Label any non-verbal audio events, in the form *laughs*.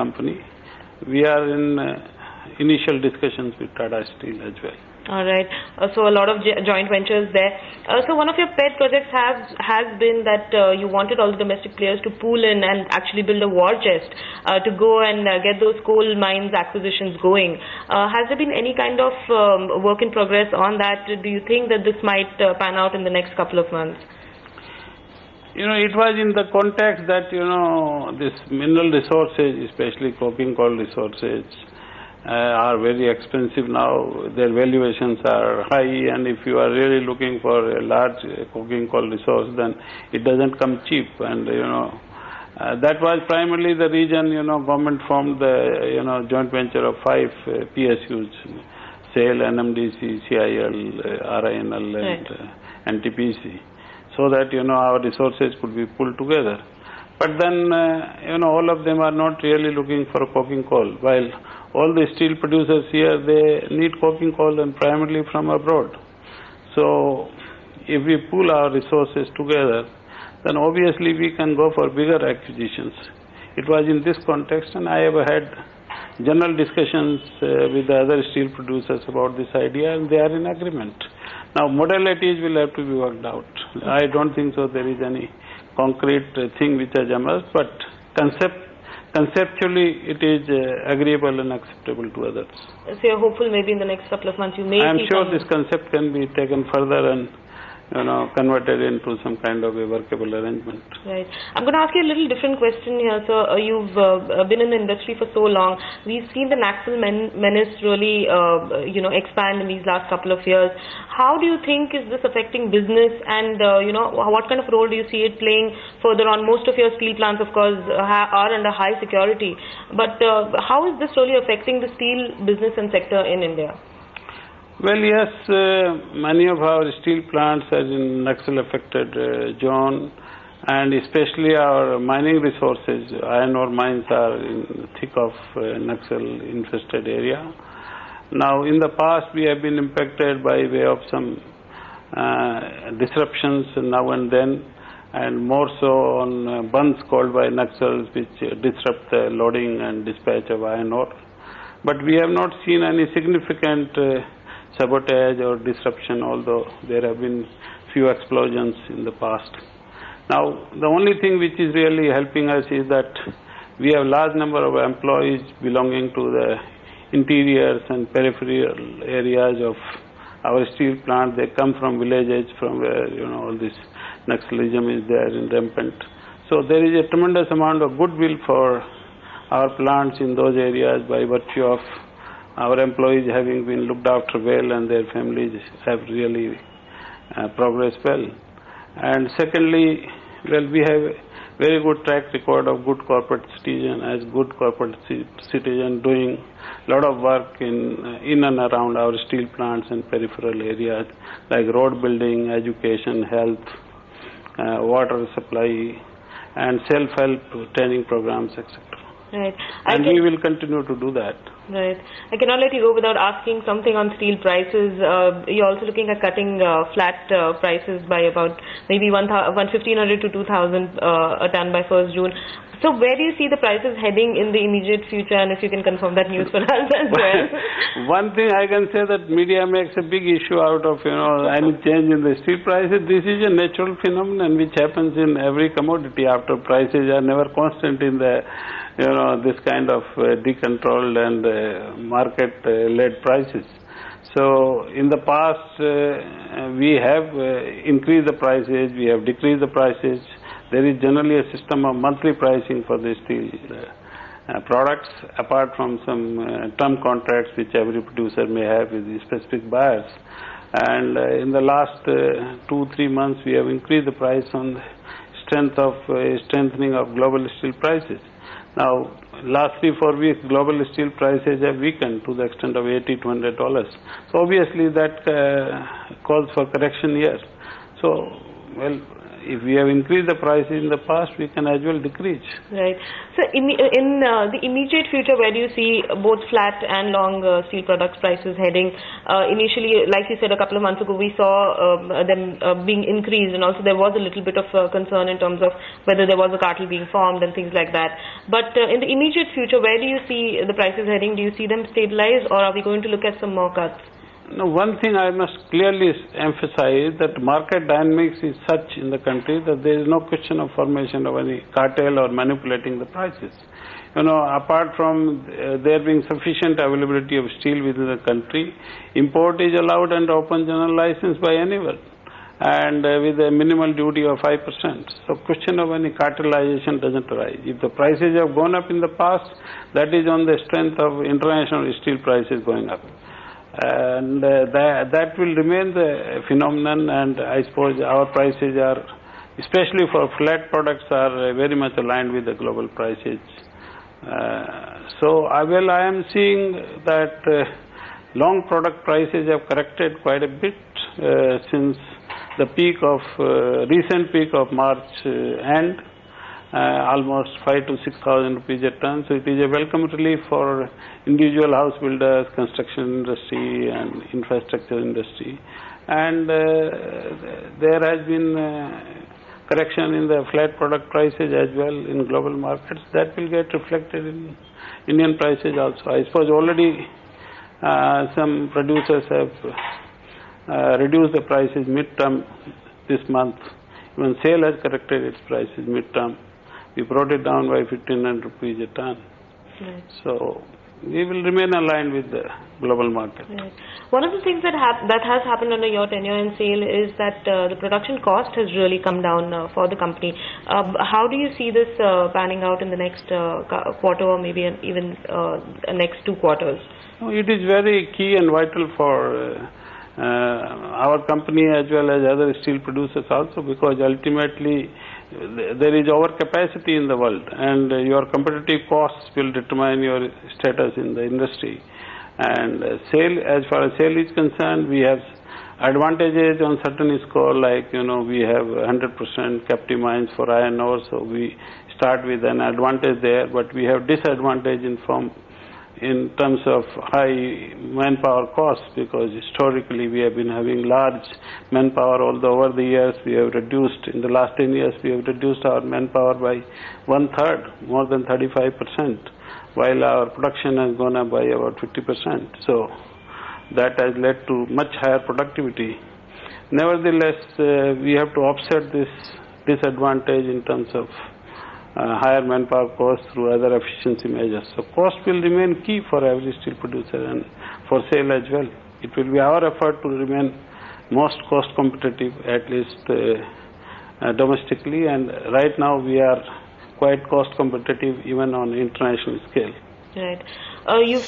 company. We are in uh, initial discussions with Tata Steel as well. All right. Uh, so a lot of joint ventures there. Uh, so one of your pet projects has has been that uh, you wanted all the domestic players to pool in and actually build a war chest uh, to go and uh, get those coal mines acquisitions going. Uh, has there been any kind of um, work in progress on that? Do you think that this might pan out in the next couple of months? You know, it was in the context that, you know, this mineral resources, especially coking coal resources, uh, are very expensive now. Their valuations are high, and if you are really looking for a large coking coal resource, then it doesn't come cheap. And you know, uh, that was primarily the reason you know government formed the you know joint venture of five uh, PSUs: SAIL, NMDC, CIL, uh, RINL, and right. uh, NTPC, so that you know our resources could be pulled together. But then, uh, you know, all of them are not really looking for coking coal, while all the steel producers here, they need coking coal and primarily from abroad. So, if we pool our resources together, then obviously we can go for bigger acquisitions. It was in this context, and I have had general discussions uh, with the other steel producers about this idea, and they are in agreement. Now, modalities will have to be worked out. I don't think so there is any concrete thing which has emerged, but concept, conceptually it is uh, agreeable and acceptable to others. So you're hopeful maybe in the next couple of months you may I am sure this concept can be taken further and you know, converted into some kind of a workable arrangement. Right. I'm going to ask you a little different question here. So uh, you've uh, been in the industry for so long. We've seen the Naxal men menace really, uh, you know, expand in these last couple of years. How do you think is this affecting business, and uh, you know, what kind of role do you see it playing further on? Most of your steel plants, of course, are under high security. But uh, how is this really affecting the steel business and sector in India? Well, yes, uh, many of our steel plants are in Naxal affected uh, zone, and especially our mining resources, iron ore mines are in thick of uh, Naxal infested area. Now, in the past, we have been impacted by way of some uh, disruptions now and then, and more so on uh, called by Naxals, which disrupt the loading and dispatch of iron ore. But we have not seen any significant uh, sabotage or disruption, although there have been few explosions in the past. Now, the only thing which is really helping us is that we have large number of employees belonging to the interiors and peripheral areas of our steel plant. They come from villages from where, you know, all this Naxalism is there in rampant. So there is a tremendous amount of goodwill for our plants in those areas by virtue of our employees having been looked after well and their families have really uh, progressed well. And secondly, well, we have a very good track record of good corporate citizen as good corporate citizen doing a lot of work in, uh, in and around our steel plants and peripheral areas like road building, education, health, uh, water supply, and self-help training programs, etc. Right. And we will continue to do that. Right. I cannot let you go without asking something on steel prices. Uh, you're also looking at cutting uh, flat uh, prices by about maybe 1,500 to 2,000 uh, a ton by 1st June. So where do you see the prices heading in the immediate future and if you can confirm that news for us as well? *laughs* One thing I can say that media makes a big issue out of, you know, any change in the steel prices. This is a natural phenomenon which happens in every commodity after prices are never constant in the you know, this kind of uh, decontrolled and uh, market-led uh, prices. So in the past, uh, we have uh, increased the prices, we have decreased the prices. There is generally a system of monthly pricing for the steel products, apart from some term contracts which every producer may have with the specific buyers. And in the last two, three months, we have increased the price on the strength of strengthening of global steel prices. Now, last three, four weeks, global steel prices have weakened to the extent of 80 to 100 dollars. So obviously that uh, calls for correction here. So, well, if we have increased the prices in the past, we can as well decrease. Right. So in, in uh, the immediate future, where do you see both flat and long uh, steel products prices heading? Uh, initially, like you said a couple of months ago, we saw um, them uh, being increased, and also there was a little bit of uh, concern in terms of whether there was a cartel being formed and things like that. But uh, in the immediate future, where do you see the prices heading? Do you see them stabilize, or are we going to look at some more cuts? Now, one thing I must clearly emphasize that market dynamics is such in the country that there is no question of formation of any cartel or manipulating the prices. You know, apart from uh, there being sufficient availability of steel within the country, import is allowed under open general license by anyone and uh, with a minimal duty of 5%. So question of any cartelization doesn't arise. If the prices have gone up in the past, that is on the strength of international steel prices going up and uh, that, that will remain the phenomenon and I suppose our prices are especially for flat products are very much aligned with the global prices. Uh, so I well I am seeing that uh, long product prices have corrected quite a bit uh, since the peak of uh, recent peak of March uh, end. uh, almost five to six thousand rupees a ton. So it is a welcome relief for individual house builders, construction industry, and infrastructure industry. And uh, there has been uh, correction in the flat product prices as well in global markets. That will get reflected in Indian prices also. I suppose already uh, some producers have uh, reduced the prices mid-term this month. Even SAIL has corrected its prices mid-term we brought it down by 1500 rupees a ton. Right. So we will remain aligned with the global market. Right. One of the things that hap- that has happened under your tenure in SAIL is that uh, the production cost has really come down uh, for the company. Uh, how do you see this uh, panning out in the next uh, quarter or maybe even uh, next two quarters? it is very key and vital for our company as well as other steel producers also because ultimately there is overcapacity in the world and your competitive costs will determine your status in the industry. And uh, SAIL, as far as SAIL is concerned, we have advantages on certain score like, you know, we have 100% captive mines for iron ore, so we start with an advantage there, but we have disadvantage in form in terms of high manpower costs because historically we have been having large manpower although over the years. We have reduced in the last 10 years we have reduced our manpower by one third more than 35 percent while our production has gone up by about 50 percent. So that has led to much higher productivity. Nevertheless uh, we have to offset this disadvantage in terms of higher manpower costs through other efficiency measures. So cost will remain key for every steel producer and for SAIL as well. It will be our effort to remain most cost competitive, at least uh, uh, domestically, and right now we are quite cost competitive even on international scale. Right. Uh, you